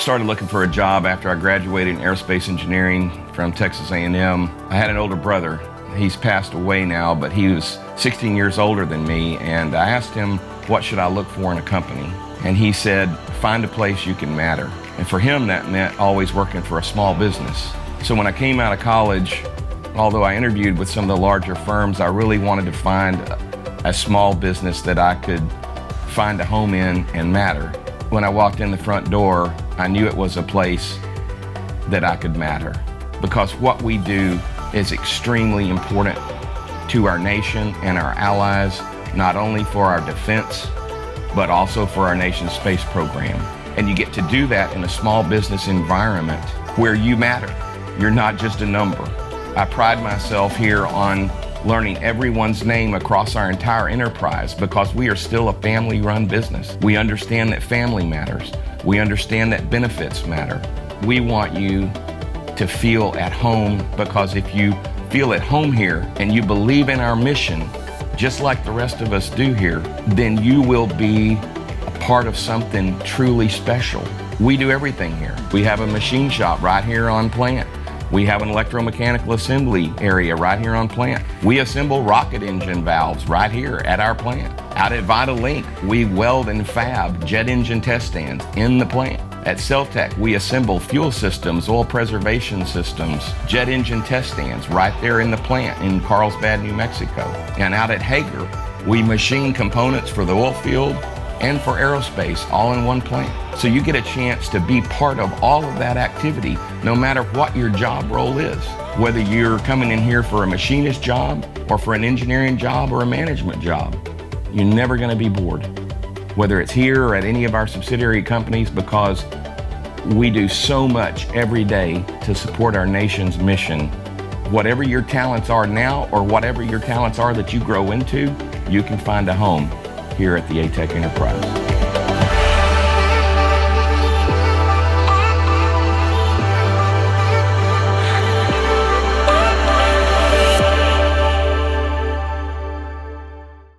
started looking for a job after I graduated in aerospace engineering from Texas A&M. I had an older brother. He's passed away now, but he was 16 years older than me, and I asked him, what should I look for in a company? And he said, find a place you can matter. And for him, that meant always working for a small business. So when I came out of college, although I interviewed with some of the larger firms, I really wanted to find a small business that I could find a home in and matter. When I walked in the front door, I knew it was a place that I could matter because what we do is extremely important to our nation and our allies, not only for our defense, but also for our nation's space program. And you get to do that in a small business environment where you matter. You're not just a number. I pride myself here on learning everyone's name across our entire enterprise because we are still a family run business. We understand that family matters. We understand that benefits matter. We want you to feel at home because if you feel at home here and you believe in our mission, just like the rest of us do here, then you will be a part of something truly special. We do everything here. We have a machine shop right here on plant. We have an electromechanical assembly area right here on plant. We assemble rocket engine valves right here at our plant. Out at Vitalink, we weld and fab jet engine test stands in the plant. At Celtec, we assemble fuel systems, oil preservation systems, jet engine test stands right there in the plant in Carlsbad, New Mexico. And out at Hager, we machine components for the oil field and for aerospace all in one plant. So you get a chance to be part of all of that activity, no matter what your job role is. Whether you're coming in here for a machinist job or for an engineering job or a management job, you're never going to be bored. Whether it's here or at any of our subsidiary companies, because we do so much every day to support our nation's mission. Whatever your talents are now or whatever your talents are that you grow into, you can find a home here at the ATEC Enterprise.